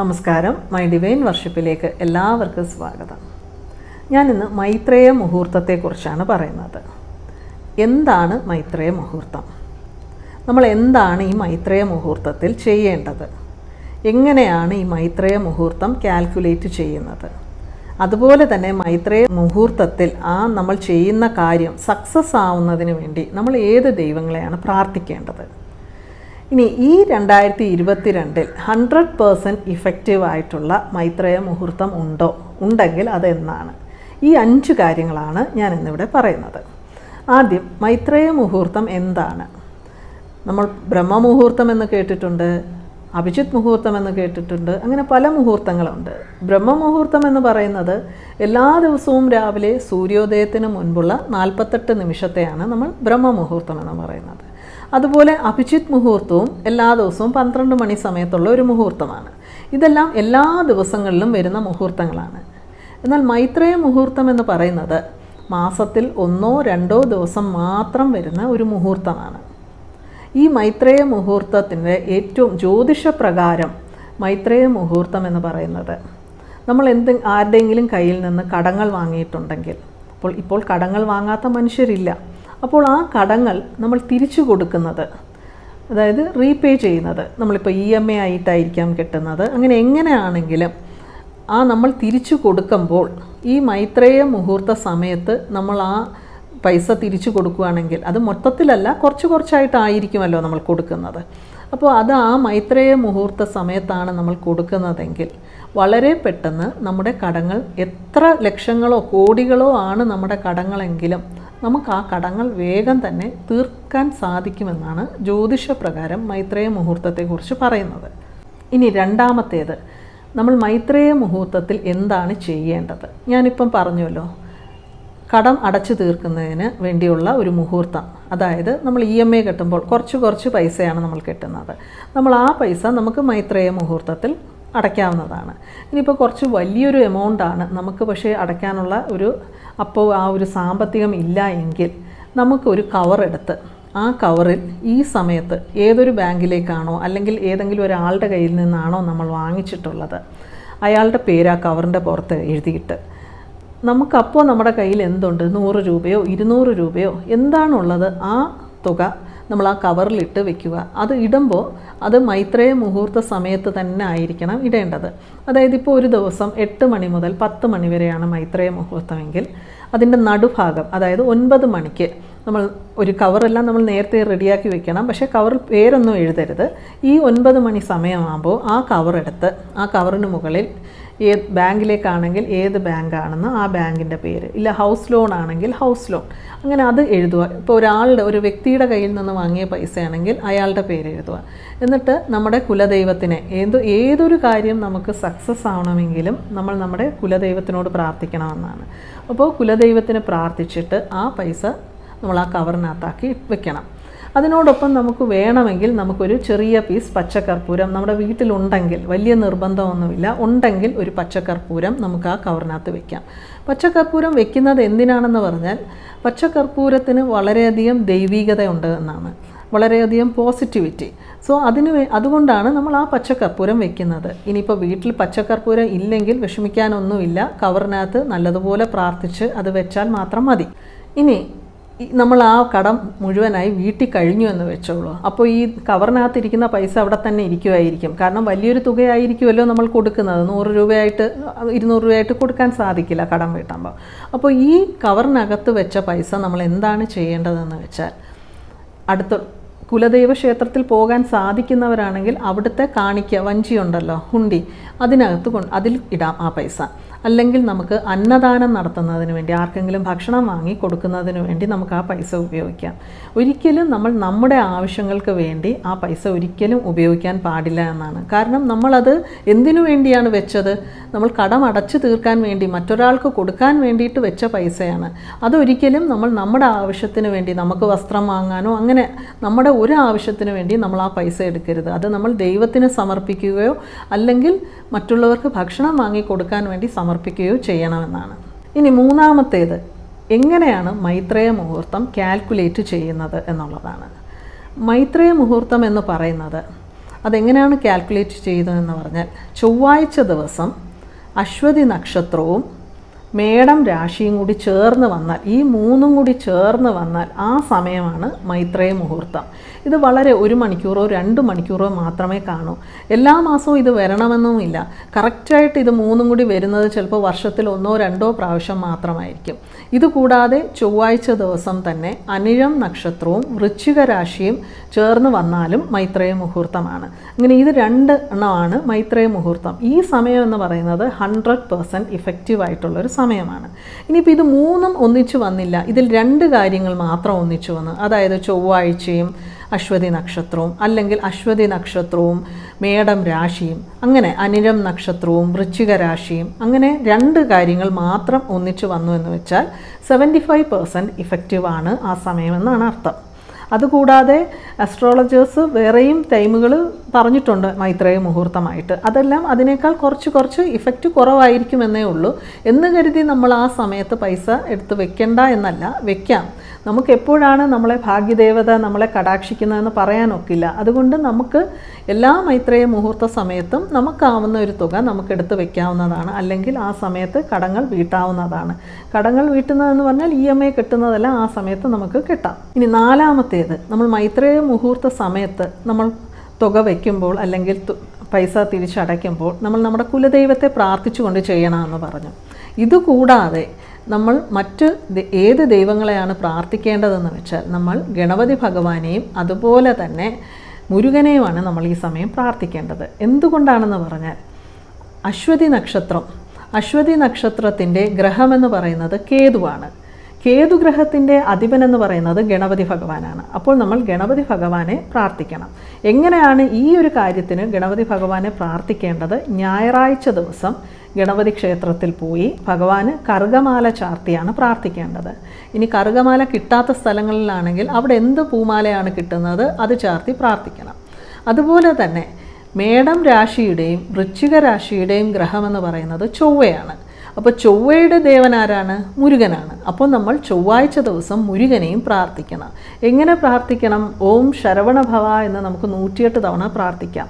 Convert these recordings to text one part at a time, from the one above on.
നമസ്കാരം. My divine വർഷിപ്പിലേക്ക് എല്ലാവർക്കും സ്വാഗതം. ഞാനിന്ന് മൈത്രേയ മുഹൂർത്തത്തെക്കുറിച്ചാണ് പറയുന്നത്. എന്താണ് മൈത്രേയ മുഹൂർത്തം? നമ്മൾ എന്താണ് ഈ മൈത്രേയ മുഹൂർത്തത്തിൽ ചെയ്യേണ്ടത്? എങ്ങനെയാണ് ഈ മൈത്രേയ മുഹൂർത്തം കാൽക്കുലേറ്റ് ചെയ്യുന്നത്? അതുപോലെ തന്നെ മൈത്രേയ മുഹൂർത്തത്തിൽ ആ നമ്മൾ ചെയ്യുന്ന കാര്യം സക്സസ് ആവുന്നതിന് വേണ്ടി നമ്മൾ ഏത് ദൈവങ്ങളെയാണ് പ്രാർത്ഥിക്കേണ്ടത്? ഇനി ഈ രണ്ടായിരത്തി ഇരുപത്തിരണ്ടിൽ ഹൺഡ്രഡ് പേഴ്സന്റ് ഇഫക്റ്റീവ് ആയിട്ടുള്ള മൈത്രേയ മുഹൂർത്തം ഉണ്ടോ? ഉണ്ടെങ്കിൽ അതെന്നാണ്. ഈ അഞ്ച് കാര്യങ്ങളാണ് ഞാൻ ഇന്നിവിടെ പറയുന്നത്. ആദ്യം മൈത്രേയ മുഹൂർത്തം എന്താണ്? നമ്മൾ ബ്രഹ്മമുഹൂർത്തം എന്ന് കേട്ടിട്ടുണ്ട് അഭിജിത് മുഹൂർത്തം എന്ന് കേട്ടിട്ടുണ്ട് അങ്ങനെ പല മുഹൂർത്തങ്ങളുണ്ട്. ബ്രഹ്മമുഹൂർത്തം എന്ന് പറയുന്നത് എല്ലാ ദിവസവും രാവിലെ സൂര്യോദയത്തിന് മുൻപുള്ള നാൽപ്പത്തെട്ട് നിമിഷത്തെയാണ് നമ്മൾ ബ്രഹ്മമുഹൂർത്തം എന്ന് പറയുന്നത്. അതുപോലെ അഭിജിത് മുഹൂർത്തവും എല്ലാ ദിവസവും പന്ത്രണ്ട് മണി സമയത്തുള്ള ഒരു മുഹൂർത്തമാണ്. ഇതെല്ലാം എല്ലാ ദിവസങ്ങളിലും വരുന്ന മുഹൂർത്തങ്ങളാണ്. എന്നാൽ മൈത്രേയ മുഹൂർത്തം എന്ന് പറയുന്നത് മാസത്തിൽ ഒന്നോ രണ്ടോ ദിവസം മാത്രം വരുന്ന ഒരു മുഹൂർത്തമാണ്. ഈ മൈത്രേയ മുഹൂർത്തത്തിന്റെ ഏറ്റവും ജ്യോതിഷപ്രകാരം മൈത്രേയ മുഹൂർത്തം എന്ന് പറയുന്നത് നമ്മൾ എന്ത് ആരുടെയെങ്കിലും കയ്യിൽ നിന്ന് കടങ്ങൾ വാങ്ങിയിട്ടുണ്ടെങ്കിൽ അപ്പോൾ ഇപ്പോൾ കടങ്ങൾ വാങ്ങാത്ത മനുഷ്യരില്ല. അപ്പോൾ ആ കടങ്ങൾ നമ്മൾ തിരിച്ചു കൊടുക്കുന്നത്. അതായത് റീപേ ചെയ്യുന്നത്. നമ്മളിപ്പോൾ ഇ എം എ ആയിട്ടായിരിക്കാം കിട്ടുന്നത്. അങ്ങനെ എങ്ങനെയാണെങ്കിലും ആ നമ്മൾ തിരിച്ചു കൊടുക്കുമ്പോൾ ഈ മൈത്രേയ മുഹൂർത്ത സമയത്ത് നമ്മൾ ആ പൈസ തിരിച്ചു കൊടുക്കുകയാണെങ്കിൽ അത് മൊത്തത്തിലല്ല കുറച്ച് കുറച്ചായിട്ടായിരിക്കുമല്ലോ നമ്മൾ കൊടുക്കുന്നത്. അപ്പോൾ അത് ആ മൈത്രേയ മുഹൂർത്ത സമയത്താണ് നമ്മൾ കൊടുക്കുന്നതെങ്കിൽ വളരെ പെട്ടെന്ന് നമ്മുടെ കടങ്ങൾ എത്ര ലക്ഷങ്ങളോ കോടികളോ ആണ് നമ്മുടെ കടങ്ങളെങ്കിലും നമുക്ക് ആ കടങ്ങൾ വേഗം തന്നെ തീർക്കാൻ സാധിക്കുമെന്നാണ് ജ്യോതിഷപ്രകാരം മൈത്രേയ മുഹൂർത്തത്തെക്കുറിച്ച് പറയുന്നത്. ഇനി രണ്ടാമത്തേത് നമ്മൾ മൈത്രേയ മുഹൂർത്തത്തിൽ എന്താണ് ചെയ്യേണ്ടത്? ഞാനിപ്പം പറഞ്ഞുവല്ലോ കടം അടച്ചു തീർക്കുന്നതിന് വേണ്ടിയുള്ള ഒരു മുഹൂർത്തം. അതായത് നമ്മൾ ഇ എം ഐ കെട്ടുമ്പോൾ കുറച്ച് കുറച്ച് പൈസയാണ് നമ്മൾ കെട്ടുന്നത്. നമ്മൾ ആ പൈസ നമുക്ക് മൈത്രേയ മുഹൂർത്തത്തിൽ അടയ്ക്കാവുന്നതാണ്. ഇനിയിപ്പോൾ കുറച്ച് വലിയൊരു എമൗണ്ടാണ് നമുക്ക് പക്ഷേ അടയ്ക്കാനുള്ള ഒരു അപ്പോൾ ആ ഒരു സാമ്പത്തികം ഇല്ല എങ്കിൽ നമുക്കൊരു കവർ എടുത്ത് ആ കവറിൽ ഈ സമയത്ത് ഏതൊരു ബാങ്കിലേക്കാണോ അല്ലെങ്കിൽ ഏതെങ്കിലും ഒരാളുടെ കയ്യിൽ നിന്നാണോ നമ്മൾ വാങ്ങിച്ചിട്ടുള്ളത് അയാളുടെ പേര് ആ കവറിന്റെ പുറത്ത് എഴുതിയിട്ട് നമുക്കപ്പോൾ നമ്മുടെ കയ്യിൽ എന്തുണ്ട്? നൂറ് രൂപയോ ഇരുന്നൂറ് രൂപയോ? എന്താണുള്ളത്? ആ തുക നമ്മൾ ആ കവറിലിട്ട് വെക്കുക. അത് ഇടുമ്പോൾ അത് മൈത്രേയ മുഹൂർത്ത സമയത്ത് തന്നെ ആയിരിക്കണം ഇടേണ്ടത്. അതായത് ഇപ്പോൾ ഒരു ദിവസം എട്ട് മണി മുതൽ പത്ത് മണി വരെയാണ് മൈത്രേയ മുഹൂർത്തമെങ്കിൽ അതിന്റെ നടുഭാഗം അതായത് ഒൻപത് മണിക്ക് നമ്മൾ ഒരു കവറെല്ലാം നമ്മൾ നേരത്തെ റെഡിയാക്കി വെക്കണം. പക്ഷേ കവറിൽ പേരൊന്നും എഴുതരുത്. ഈ ഒൻപത് മണി സമയമാകുമ്പോൾ ആ കവറെടുത്ത് ആ കവറിന് മുകളിൽ ഏത് ബാങ്കിലേക്കാണെങ്കിൽ ഏത് ബാങ്കാണെന്ന് ആ ബാങ്കിന്റെ പേര്. ഇല്ല ഹൗസ് ലോൺ ആണെങ്കിൽ ഹൗസ് ലോൺ. അങ്ങനെ അത് എഴുതുക. ഇപ്പോൾ ഒരാളുടെ ഒരു വ്യക്തിയുടെ കയ്യിൽ നിന്ന് വാങ്ങിയ പൈസയാണെങ്കിൽ അയാളുടെ പേര് എഴുതുക. എന്നിട്ട് നമ്മുടെ കുലദൈവത്തിനെ ഏത് ഏതൊരു കാര്യം നമുക്ക് സക്സസ് ആവണമെങ്കിലും നമ്മൾ നമ്മുടെ കുലദൈവത്തിനോട് പ്രാർത്ഥിക്കണമെന്നാണ്. അപ്പോൾ കുലദൈവത്തിന് പ്രാർത്ഥിച്ചിട്ട് ആ പൈസ നമ്മൾ ആ കവറിനകത്താക്കി വെക്കണം. അതിനോടൊപ്പം നമുക്ക് വേണമെങ്കിൽ നമുക്കൊരു ചെറിയ പീസ് പച്ചക്കർപ്പൂരം നമ്മുടെ വീട്ടിലുണ്ടെങ്കിൽ വലിയ നിർബന്ധമൊന്നുമില്ല. ഉണ്ടെങ്കിൽ ഒരു പച്ചക്കർപ്പൂരം നമുക്ക് ആ കവറിനകത്ത് വെക്കാം. പച്ചക്കർപ്പൂരം വെക്കുന്നത് എന്തിനാണെന്ന് പറഞ്ഞാൽ പച്ചക്കർപ്പൂരത്തിന് വളരെയധികം ദൈവീകതയുണ്ട് എന്നാണ്. വളരെയധികം പോസിറ്റിവിറ്റി സോ അതിന് അതുകൊണ്ടാണ് നമ്മൾ ആ പച്ചക്കർപ്പൂരം വെക്കുന്നത്. ഇനിയിപ്പോൾ വീട്ടിൽ പച്ചക്കർപ്പൂരം ഇല്ലെങ്കിൽ വിഷമിക്കാനൊന്നുമില്ല. കവറിനകത്ത് നല്ലതുപോലെ പ്രാർത്ഥിച്ച് അത് വെച്ചാൽ മാത്രം മതി. ഇനി നമ്മൾ ആ കടം മുഴുവനായി വീട്ടിൽ കഴിഞ്ഞു എന്ന് വെച്ചോളൂ. അപ്പോൾ ഈ കവറിനകത്തിരിക്കുന്ന പൈസ അവിടെ തന്നെ ഇരിക്കുമായിരിക്കും കാരണം വലിയൊരു തുകയായിരിക്കുമല്ലോ നമ്മൾ കൊടുക്കുന്നത്. നൂറ് രൂപയായിട്ട് ഇരുന്നൂറ് രൂപയായിട്ട് കൊടുക്കാൻ സാധിക്കില്ല കടം വീട്ടുമ്പോൾ അപ്പോൾ ഈ കവറിനകത്ത് വെച്ച പൈസ നമ്മൾ എന്താണ് ചെയ്യേണ്ടതെന്ന് വെച്ചാൽ അടുത്ത കുലദൈവ ക്ഷേത്രത്തിൽ പോകാൻ സാധിക്കുന്നവരാണെങ്കിൽ അവിടുത്തെ കാണിക്ക വഞ്ചിയുണ്ടല്ലോ ഹുണ്ടി അതിനകത്ത് കൊണ്ട് അതിൽ ഇടാം ആ പൈസ. അല്ലെങ്കിൽ നമുക്ക് അന്നദാനം നടത്തുന്നതിന് വേണ്ടി ആർക്കെങ്കിലും ഭക്ഷണം വാങ്ങി കൊടുക്കുന്നതിന് വേണ്ടി നമുക്ക് ആ പൈസ ഉപയോഗിക്കാം. ഒരിക്കലും നമ്മൾ നമ്മുടെ ആവശ്യങ്ങൾക്ക് വേണ്ടി ആ പൈസ ഒരിക്കലും ഉപയോഗിക്കാൻ പാടില്ല എന്നാണ്. കാരണം നമ്മളത് എന്തിനു വേണ്ടിയാണ് വെച്ചത്? നമ്മൾ കടം അടച്ചു തീർക്കാൻ വേണ്ടി മറ്റൊരാൾക്ക് കൊടുക്കാൻ വേണ്ടിയിട്ട് വെച്ച പൈസയാണ്. അതൊരിക്കലും നമ്മൾ നമ്മുടെ ആവശ്യത്തിന് വേണ്ടി നമുക്ക് വസ്ത്രം വാങ്ങാനോ അങ്ങനെ നമ്മുടെ ഒരു ആവശ്യത്തിന് വേണ്ടി നമ്മൾ ആ പൈസ എടുക്കരുത്. അത് നമ്മൾ ദൈവത്തിന് സമർപ്പിക്കുകയോ അല്ലെങ്കിൽ മറ്റുള്ളവർക്ക് ഭക്ഷണം വാങ്ങി കൊടുക്കാൻ വേണ്ടി സമർപ്പിക്കുകയോ ചെയ്യണമെന്നാണ്. ഇനി മൂന്നാമത്തേത് എങ്ങനെയാണ് മൈത്രേയ മുഹൂർത്തം കാൽക്കുലേറ്റ് ചെയ്യുന്നത് എന്നുള്ളതാണ്. മൈത്രേയ മുഹൂർത്തം എന്ന് പറയുന്നത് അതെങ്ങനെയാണ് കാൽക്കുലേറ്റ് ചെയ്തതെന്ന് പറഞ്ഞാൽ ചൊവ്വാഴ്ച ദിവസം അശ്വതി നക്ഷത്രവും മേടം രാശിയും കൂടി ചേർന്ന് വന്നാൽ ഈ മൂന്നും കൂടി ചേർന്ന് വന്നാൽ ആ സമയമാണ് മൈത്രേയ മുഹൂർത്തം. ഇത് വളരെ ഒരു മണിക്കൂറോ രണ്ട് മണിക്കൂറോ മാത്രമേ കാണൂ. എല്ലാ മാസവും ഇത് വരണമെന്നുമില്ല കറക്റ്റായിട്ട് ഇത് മൂന്നും കൂടി വരുന്നത് ചിലപ്പോൾ വർഷത്തിൽ ഒന്നോ രണ്ടോ പ്രാവശ്യം മാത്രമായിരിക്കും. ഇതുകൂടാതെ ചൊവ്വാഴ്ച ദിവസം തന്നെ അനിഴം നക്ഷത്രവും വൃശ്ചിക രാശിയും ചേർന്ന് വന്നാലും മൈത്രേയ മുഹൂർത്തമാണ്. അങ്ങനെ ഇത് രണ്ട് എണ്ണമാണ് മൈത്രേയ മുഹൂർത്തം. ഈ സമയം എന്ന് പറയുന്നത് ഹൺഡ്രഡ് പേഴ്സന്റ് ഇഫക്റ്റീവ് ആയിട്ടുള്ളൊരു സമയമാണ്. ഇനിയിപ്പോൾ ഇത് മൂന്നും ഒന്നിച്ചു വന്നില്ല. ഇതിൽ രണ്ട് കാര്യങ്ങൾ മാത്രം ഒന്നിച്ചു വന്നു അതായത് ചൊവ്വാഴ്ചയും അശ്വതി നക്ഷത്രവും അല്ലെങ്കിൽ അശ്വതി നക്ഷത്രവും മേടം രാശിയും അങ്ങനെ അനിരം നക്ഷത്രവും വൃശ്ചിക രാശിയും അങ്ങനെ രണ്ട് കാര്യങ്ങൾ മാത്രം ഒന്നിച്ചു വന്നു എന്ന് വെച്ചാൽ സെവന്റി ഫൈവ് പെർസെന്റ് ആ സമയമെന്നാണ് അർത്ഥം. അതുകൂടാതെ അസ്ട്രോളജേഴ്സ് വേറെയും ടൈമുകൾ പറഞ്ഞിട്ടുണ്ട് മൈത്രേയ മുഹൂർത്തമായിട്ട്. അതെല്ലാം അതിനേക്കാൾ കുറച്ച് കുറച്ച് ഇഫക്റ്റ് കുറവായിരിക്കുമെന്നേ ഉള്ളൂ. എന്ന് കരുതി നമ്മൾ ആ സമയത്ത് പൈസ എടുത്ത് വെക്കണ്ട എന്നല്ല വെക്കാം. നമുക്ക് എപ്പോഴാണ് നമ്മളെ ഭാഗ്യദേവത നമ്മളെ കടാക്ഷിക്കുന്നതെന്ന് പറയാനൊക്കില്ല. അതുകൊണ്ട് നമുക്ക് എല്ലാ മൈത്രേയ മുഹൂർത്ത സമയത്തും നമുക്കാവുന്ന ഒരു തുക നമുക്ക് എടുത്ത് വെക്കാവുന്നതാണ്. അല്ലെങ്കിൽ ആ സമയത്ത് കടങ്ങൾ വീട്ടാവുന്നതാണ്. കടങ്ങൾ വീട്ടുന്നതെന്ന് പറഞ്ഞാൽ ഇ എം ഐ കിട്ടുന്നതെല്ലാം ആ സമയത്ത് നമുക്ക് കിട്ടാം. ഇനി നാലാമത്തേത് നമ്മൾ മൈത്രേയ മുഹൂർത്ത സമയത്ത് നമ്മൾ തുക വയ്ക്കുമ്പോൾ അല്ലെങ്കിൽ പൈസ തിരിച്ചടയ്ക്കുമ്പോൾ നമ്മൾ നമ്മുടെ കുലദൈവത്തെ പ്രാർത്ഥിച്ചുകൊണ്ട് ചെയ്യണമെന്ന് പറഞ്ഞു. ഇതുകൂടാതെ നമ്മൾ മറ്റ് ഏത് ദൈവങ്ങളെയാണ് പ്രാർത്ഥിക്കേണ്ടതെന്ന് വെച്ചാൽ നമ്മൾ ഗണപതി ഭഗവാനെയും അതുപോലെ തന്നെ മുരുകനെയുമാണ് നമ്മൾ ഈ സമയം പ്രാർത്ഥിക്കേണ്ടത്. എന്തുകൊണ്ടാണെന്ന് പറഞ്ഞാൽ അശ്വതി നക്ഷത്രം അശ്വതി നക്ഷത്രത്തിന്റെ ഗ്രഹമെന്ന് പറയുന്നത് കേതുവാണ്. കേതു ഗ്രഹത്തിന്റെ അധിപൻ എന്ന് പറയുന്നത് ഗണപതി ഭഗവാനാണ്. അപ്പോൾ നമ്മൾ ഗണപതി ഭഗവാനെ പ്രാർത്ഥിക്കണം. എങ്ങനെയാണ് ഈ ഒരു കാര്യത്തിന് ഗണപതി ഭഗവാനെ പ്രാർത്ഥിക്കേണ്ടത്? ഞായറാഴ്ച ദിവസം ഗണപതി ക്ഷേത്രത്തിൽ പോയി ഭഗവാന് കറുകമാല ചാർത്തിയാണ് പ്രാർത്ഥിക്കേണ്ടത്. ഇനി കറുകമാല കിട്ടാത്ത സ്ഥലങ്ങളിലാണെങ്കിൽ അവിടെ എന്ത് പൂമാലയാണ് കിട്ടുന്നത്? അത് ചാർത്തി പ്രാർത്ഥിക്കണം. അതുപോലെ തന്നെ മേടം രാശിയുടെയും വൃശ്ചിക രാശിയുടെയും ഗ്രഹമെന്ന് പറയുന്നത് ചൊവ്വയാണ്. അപ്പോൾ ചൊവ്വയുടെ ദേവൻ ആരാണ്? മുരുകനാണ്. അപ്പോൾ നമ്മൾ ചൊവ്വാഴ്ച ദിവസം മുരുകനെയും പ്രാർത്ഥിക്കണം. എങ്ങനെ പ്രാർത്ഥിക്കണം? ഓം ശരവണഭവ എന്ന് നമുക്ക് നൂറ്റിയെട്ട് തവണ പ്രാർത്ഥിക്കാം.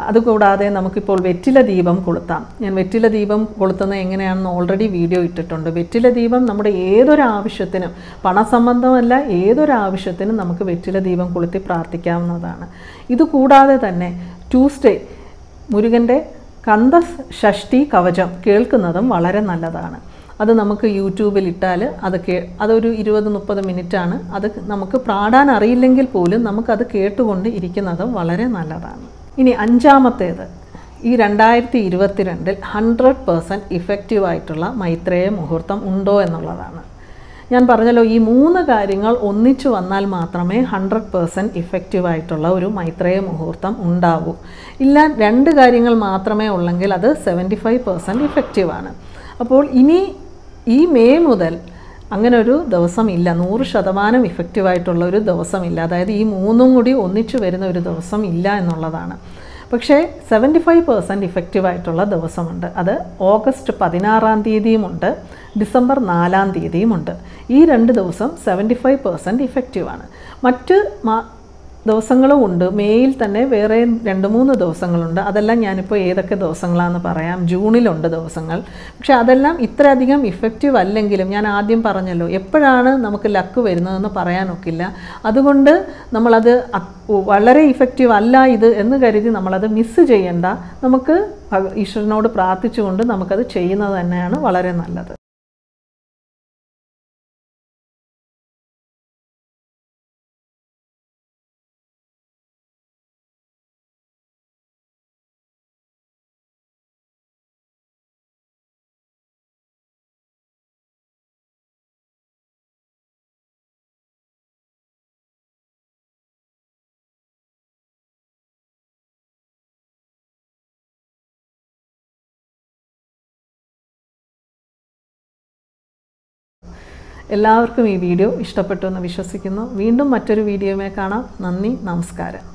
അതുകൂടാതെ നമുക്കിപ്പോൾ വെറ്റില ദീപം കൊളുത്താം. ഞാൻ വെറ്റില ദീപം കൊളുത്തുന്നത് എങ്ങനെയാണെന്ന് ഓൾറെഡി വീഡിയോ ഇട്ടിട്ടുണ്ട്. വെറ്റില ദീപം നമ്മുടെ ഏതൊരു ആവശ്യത്തിനും പണസംബന്ധമല്ല ഏതൊരു ആവശ്യത്തിനും നമുക്ക് വെറ്റില ദീപം കൊളുത്തി പ്രാർത്ഥിക്കാവുന്നതാണ്. ഇതുകൂടാതെ തന്നെ ട്യൂസ്ഡേ മുരുകന്റെ കന്ദ ഷഷ്ടി കവചം കേൾക്കുന്നതും വളരെ നല്ലതാണ്. അത് നമുക്ക് യൂട്യൂബിൽ ഇട്ടാൽ അത് കേ അതൊരു ഇരുപത് മുപ്പത് മിനിറ്റാണ്. അത് നമുക്ക് പ്രാടാൻ അറിയില്ലെങ്കിൽ പോലും നമുക്കത് കേട്ടുകൊണ്ട് ഇരിക്കുന്നതും വളരെ നല്ലതാണ്. ഇനി അഞ്ചാമത്തേത്. ഈ രണ്ടായിരത്തി ഇരുപത്തിരണ്ടിൽ ഹൺഡ്രഡ് പേഴ്സന്റ് ഇഫക്റ്റീവായിട്ടുള്ള മൈത്രേയ മുഹൂർത്തം ഉണ്ടോ എന്നുള്ളതാണ്. ഞാൻ പറഞ്ഞല്ലോ ഈ മൂന്ന് കാര്യങ്ങൾ ഒന്നിച്ചു വന്നാൽ മാത്രമേ ഹൺഡ്രഡ് പേഴ്സന്റ് ഇഫക്റ്റീവായിട്ടുള്ള ഒരു മൈത്രേയ മുഹൂർത്തം ഉണ്ടാവൂ. ഇല്ല രണ്ട് കാര്യങ്ങൾ മാത്രമേ ഉള്ളെങ്കിൽ അത് സെവന്റി ഫൈവ് പെർസെന്റ് ഇഫക്റ്റീവാണ് അപ്പോൾ ഇനി ഈ മെയ് മുതൽ അങ്ങനെ ഒരു ദിവസം ഇല്ല നൂറ് ശതമാനം ഇഫക്റ്റീവായിട്ടുള്ള ഒരു ദിവസമില്ല. അതായത് ഈ മൂന്നും കൂടി ഒന്നിച്ചു വരുന്ന ഒരു ദിവസം ഇല്ല എന്നുള്ളതാണ്. പക്ഷേ സെവന്റി ഫൈവ് പെർസെന്റ് ഇഫക്റ്റീവായിട്ടുള്ള ദിവസമുണ്ട്. അത് ഓഗസ്റ്റ് പതിനാറാം തീയതിയുമുണ്ട് ഡിസംബർ നാലാം തീയതിയുമുണ്ട്. ഈ രണ്ട് ദിവസം സെവന്റി ഫൈവ് പെർസെന്റ് ഇഫക്റ്റീവാണ് മറ്റ് ദിവസങ്ങളും ഉണ്ട്. മേയിൽ തന്നെ വേറെ രണ്ട് മൂന്ന് ദിവസങ്ങളുണ്ട്. അതെല്ലാം ഞാനിപ്പോൾ ഏതൊക്കെ ദിവസങ്ങളാണെന്ന് പറയാം. ജൂണിലുണ്ട് ദിവസങ്ങൾ. പക്ഷേ അതെല്ലാം ഇത്രയധികം ഇഫക്റ്റീവ് അല്ലെങ്കിലും ഞാൻ ആദ്യം പറഞ്ഞല്ലോ എപ്പോഴാണ് നമുക്ക് ലക്ക് വരുന്നതെന്ന് പറയാനൊക്കില്ല. അതുകൊണ്ട് നമ്മളത് വളരെ ഇഫക്റ്റീവ് അല്ല ഇത് എന്ന് കരുതി നമ്മളത് മിസ്സ് ചെയ്യേണ്ട. നമുക്ക് ഈശ്വരനോട് പ്രാർത്ഥിച്ചുകൊണ്ട് നമുക്കത് ചെയ്യുന്നത് തന്നെയാണ് വളരെ നല്ലത്. എല്ലാവർക്കും ഈ വീഡിയോ ഇഷ്ടപ്പെട്ടു എന്ന് വിശ്വസിക്കുന്നു. വീണ്ടും മറ്റൊരു വീഡിയോയുമായി കാണാം. നന്ദി നമസ്കാരം.